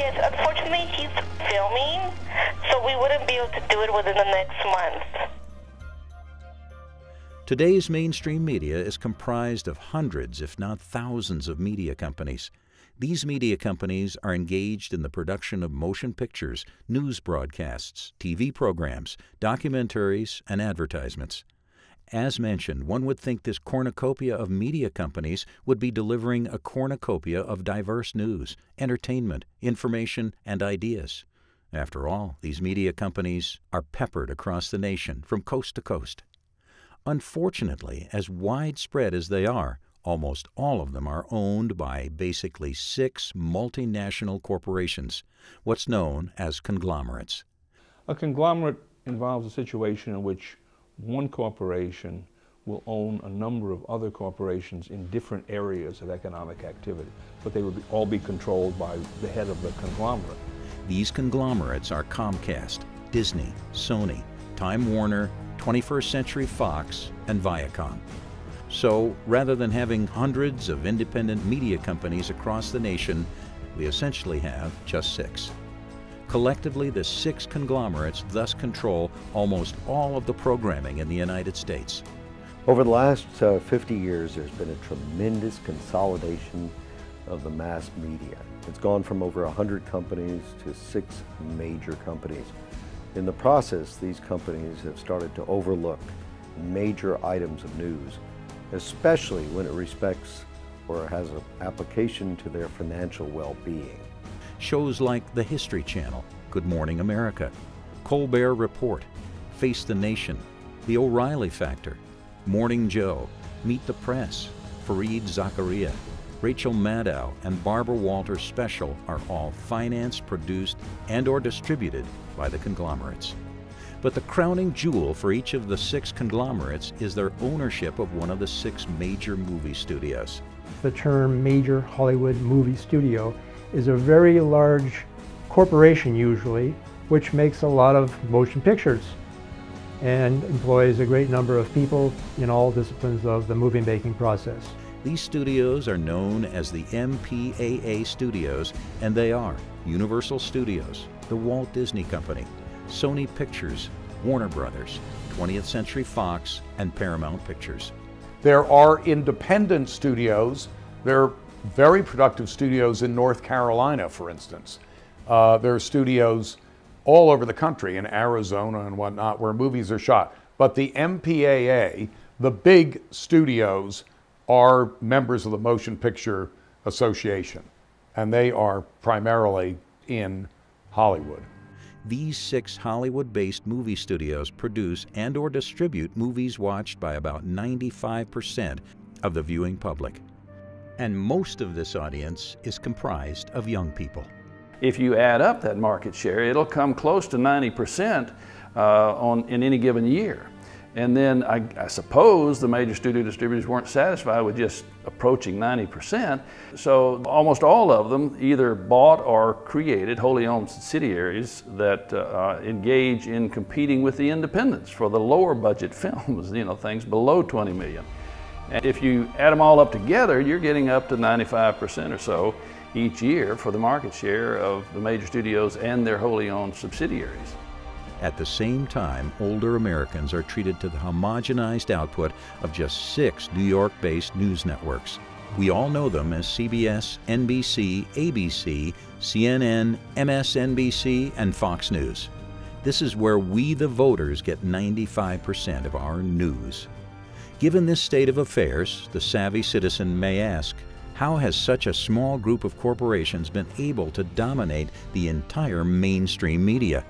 Yes, unfortunately, he's filming, so we wouldn't be able to do it within the next month. Today's mainstream media is comprised of hundreds, if not thousands, of media companies. These media companies are engaged in the production of motion pictures, news broadcasts, TV programs, documentaries, and advertisements. As mentioned, one would think this cornucopia of media companies would be delivering a cornucopia of diverse news, entertainment, information, and ideas. After all, these media companies are peppered across the nation from coast to coast. Unfortunately, as widespread as they are, Almost all of them are owned by basically six multinational corporations, what's known as conglomerates. A conglomerate involves a situation in which one corporation will own a number of other corporations in different areas of economic activity, but they would all be controlled by the head of the conglomerate. These conglomerates are Comcast, Disney, Sony, Time Warner, 21st Century Fox, and Viacom. So rather than having hundreds of independent media companies across the nation, we essentially have just six. Collectively, the six conglomerates thus control almost all of the programming in the United States. Over the last uh, 50 years, there's been a tremendous consolidation of the mass media. It's gone from over 100 companies to six major companies. In the process, these companies have started to overlook major items of news especially when it respects or has an application to their financial well-being. Shows like the History Channel, Good Morning America, Colbert Report, Face the Nation, The O'Reilly Factor, Morning Joe, Meet the Press, Fareed Zakaria, Rachel Maddow, and Barbara Walters Special are all financed, produced, and or distributed by the conglomerates. But the crowning jewel for each of the six conglomerates is their ownership of one of the six major movie studios. The term major Hollywood movie studio is a very large corporation usually, which makes a lot of motion pictures and employs a great number of people in all disciplines of the movie making process. These studios are known as the MPAA Studios, and they are Universal Studios, the Walt Disney Company, Sony Pictures, Warner Brothers, 20th Century Fox, and Paramount Pictures. There are independent studios. There are very productive studios in North Carolina, for instance. Uh, there are studios all over the country, in Arizona and whatnot, where movies are shot. But the MPAA, the big studios, are members of the Motion Picture Association, and they are primarily in Hollywood. These six Hollywood-based movie studios produce and or distribute movies watched by about 95% of the viewing public. And most of this audience is comprised of young people. If you add up that market share, it'll come close to 90% uh, on, in any given year. And then I, I, suppose the major studio distributors weren't satisfied with just approaching 90%. So almost all of them either bought or created wholly owned subsidiaries that uh, engage in competing with the independents for the lower budget films, you know, things below 20 million. And if you add them all up together, you're getting up to 95% or so each year for the market share of the major studios and their wholly owned subsidiaries. At the same time, older Americans are treated to the homogenized output of just six New York based news networks. We all know them as CBS, NBC, ABC, CNN, MSNBC, and Fox News. This is where we, the voters, get 95% of our news. Given this state of affairs, the savvy citizen may ask, how has such a small group of corporations been able to dominate the entire mainstream media?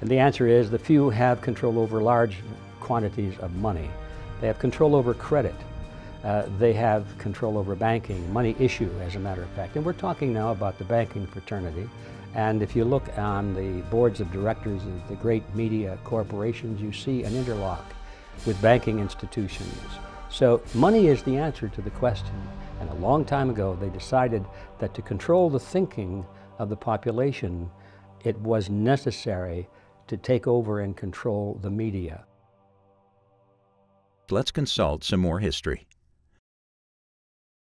And the answer is the few have control over large quantities of money. They have control over credit. Uh, they have control over banking, money issue, as a matter of fact. And we're talking now about the banking fraternity. And if you look on the boards of directors of the great media corporations, you see an interlock with banking institutions. So money is the answer to the question. And a long time ago, they decided that to control the thinking of the population, it was necessary to take over and control the media. Let's consult some more history.